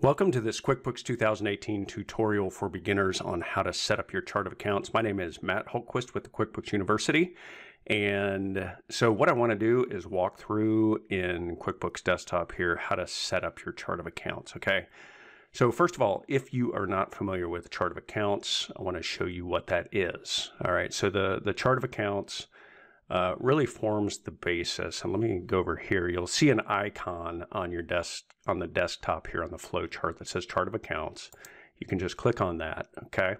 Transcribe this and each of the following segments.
Welcome to this QuickBooks 2018 tutorial for beginners on how to set up your chart of accounts. My name is Matt Hultquist with the QuickBooks University. And so what I want to do is walk through in QuickBooks Desktop here how to set up your chart of accounts, okay? So first of all, if you are not familiar with chart of accounts, I want to show you what that is. All right, so the, the chart of accounts uh, really forms the basis. And let me go over here. You'll see an icon on your desk on the desktop here on the flow chart that says chart of accounts. You can just click on that. Okay.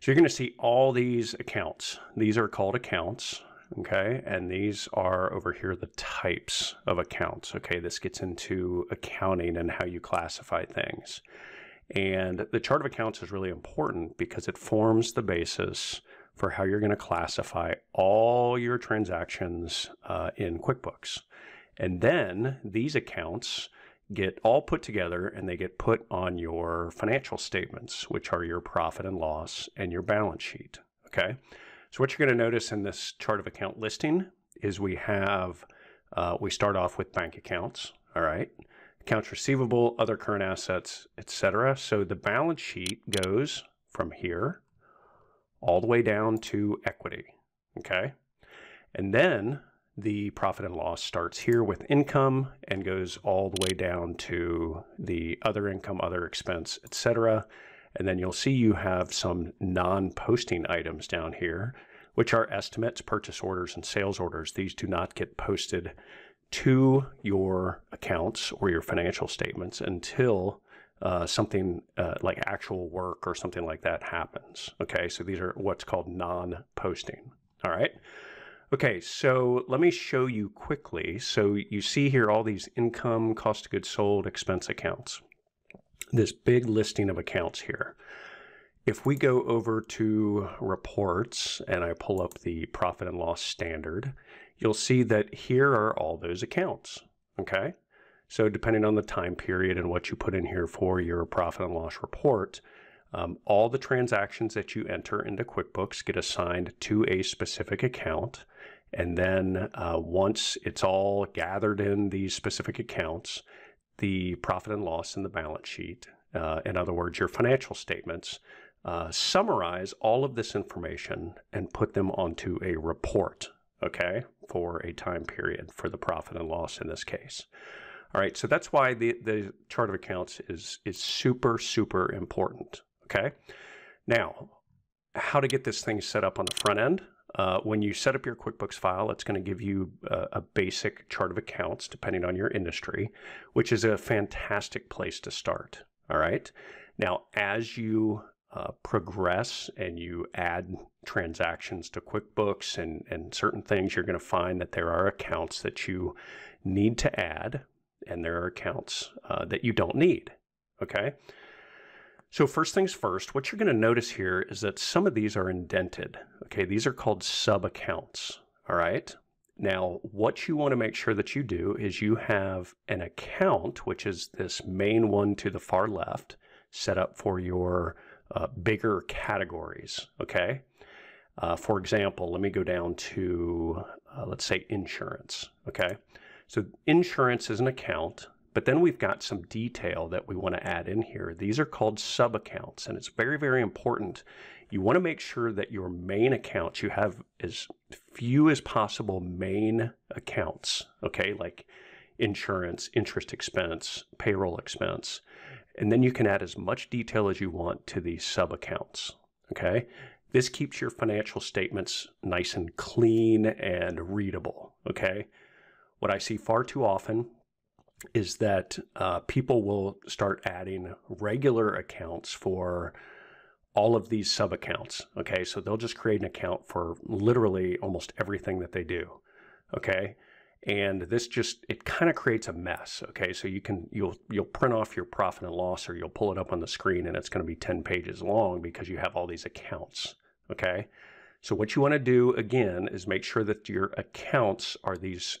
So you're going to see all these accounts. These are called accounts. Okay. And these are over here the types of accounts. Okay. This gets into accounting and how you classify things. And the chart of accounts is really important because it forms the basis for how you're going to classify all your transactions uh, in QuickBooks. And then these accounts get all put together and they get put on your financial statements, which are your profit and loss and your balance sheet. Okay. So, what you're going to notice in this chart of account listing is we have, uh, we start off with bank accounts. All right. Accounts receivable, other current assets, etc. So, the balance sheet goes from here all the way down to equity. Okay. And then the profit and loss starts here with income and goes all the way down to the other income, other expense, etc. And then you'll see you have some non-posting items down here, which are estimates, purchase orders, and sales orders. These do not get posted to your accounts or your financial statements until uh, something uh, like actual work or something like that happens. Okay, so these are what's called non posting. All right. Okay, so let me show you quickly. So you see here all these income, cost of goods sold, expense accounts. This big listing of accounts here. If we go over to reports and I pull up the profit and loss standard, you'll see that here are all those accounts. Okay. So depending on the time period and what you put in here for your profit and loss report, um, all the transactions that you enter into QuickBooks get assigned to a specific account. And then uh, once it's all gathered in these specific accounts, the profit and loss in the balance sheet, uh, in other words, your financial statements, uh, summarize all of this information and put them onto a report, okay, for a time period for the profit and loss in this case. All right, so that's why the, the chart of accounts is, is super, super important, okay? Now, how to get this thing set up on the front end. Uh, when you set up your QuickBooks file, it's going to give you a, a, basic chart of accounts depending on your industry, which is a fantastic place to start. All right. Now, as you uh, progress and you add transactions to QuickBooks and, and certain things, you're going to find that there are accounts that you need to add and there are accounts uh, that you don't need. Okay. So first things first, what you're going to notice here is that some of these are indented. Okay, these are called sub accounts. All right. Now, what you want to make sure that you do is you have an account, which is this main one to the far left, set up for your uh, bigger categories. Okay. Uh, for example, let me go down to, uh, let's say, insurance. Okay. So insurance is an account, but then we've got some detail that we want to add in here. These are called sub accounts, and it's very, very important. You want to make sure that your main accounts, you have as few as possible main accounts, okay, like insurance, interest expense, payroll expense. And then you can add as much detail as you want to these sub accounts, okay? This keeps your financial statements nice and clean and readable, okay? What I see far too often is that uh, people will start adding regular accounts for all of these sub accounts. Okay, so they'll just create an account for literally almost everything that they do. Okay, and this just it kind of creates a mess. Okay, so you can you'll you'll print off your profit and loss, or you'll pull it up on the screen, and it's going to be ten pages long because you have all these accounts. Okay, so what you want to do again is make sure that your accounts are these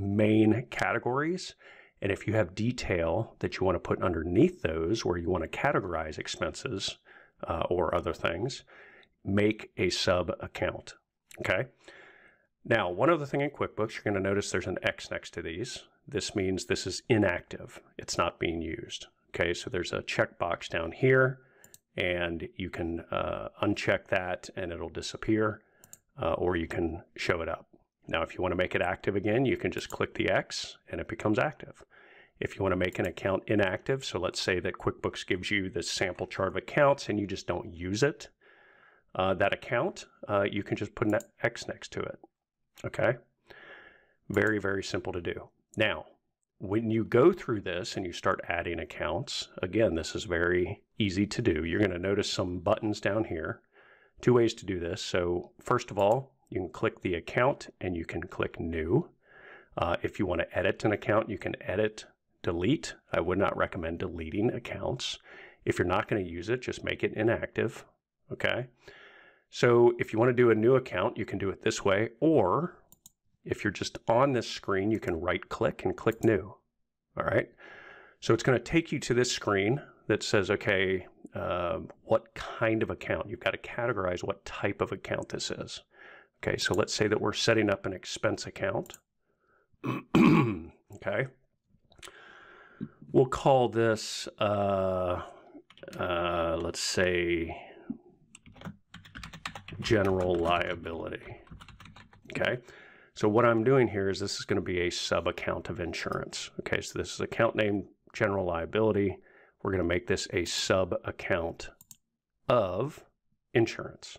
main categories. And if you have detail that you want to put underneath those where you want to categorize expenses uh, or other things, make a sub account. Okay. Now, one other thing in QuickBooks, you're going to notice there's an X next to these. This means this is inactive. It's not being used. Okay, so there's a checkbox down here, and you can uh, uncheck that and it'll disappear, uh, or you can show it up. Now, if you want to make it active again, you can just click the X and it becomes active. If you want to make an account inactive, so let's say that QuickBooks gives you the sample chart of accounts and you just don't use it, uh, that account, uh, you can just put an X next to it. Okay? Very, very simple to do. Now, when you go through this and you start adding accounts, again, this is very easy to do. You're going to notice some buttons down here. Two ways to do this. So first of all, you can click the account and you can click new. Uh, if you want to edit an account, you can edit, delete. I would not recommend deleting accounts. If you're not going to use it, just make it inactive. Okay. So if you want to do a new account, you can do it this way, or if you're just on this screen, you can right click and click new. All right. So it's going to take you to this screen that says, okay, uh, what kind of account? You've got to categorize what type of account this is. Okay, so let's say that we're setting up an expense account. okay. We'll call this, uh, uh, let's say, general liability. Okay. So what I'm doing here is this is going to be a sub account of insurance. Okay. So this is account name general liability. We're going to make this a sub account of insurance.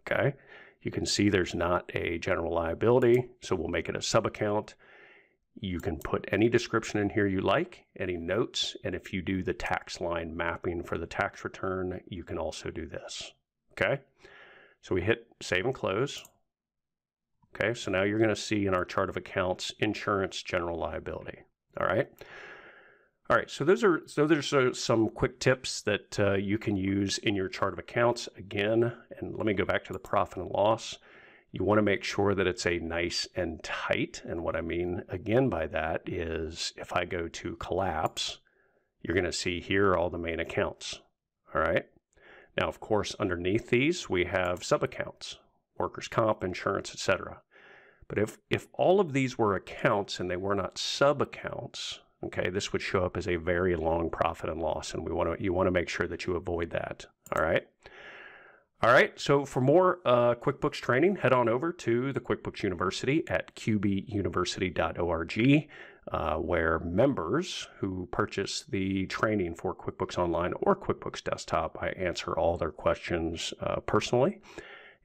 Okay. You can see there's not a general liability. So we'll make it a sub account. You can put any description in here you like, any notes, and if you do the tax line mapping for the tax return, you can also do this. Okay. So we hit save and close. Okay, so now you're going to see in our chart of accounts insurance general liability. All right. All right, so those are so there's uh, some quick tips that uh, you can use in your chart of accounts. Again, and let me go back to the profit and loss. You want to make sure that it's a nice and tight. And what I mean again by that is if I go to collapse, you're going to see here all the main accounts. All right. Now, of course, underneath these, we have sub-accounts, workers' comp, insurance, etc. But if, if all of these were accounts and they were not sub-accounts, okay, this would show up as a very long profit and loss, and we want to you want to make sure that you avoid that. All right. All right, so for more uh, QuickBooks training, head on over to the QuickBooks University at qbuniversity.org uh, where members who purchase the training for QuickBooks Online or QuickBooks Desktop, I answer all their questions uh, personally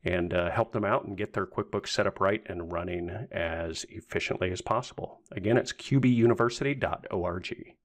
and uh, help them out and get their QuickBooks set up right and running as efficiently as possible. Again, it's qbuniversity.org.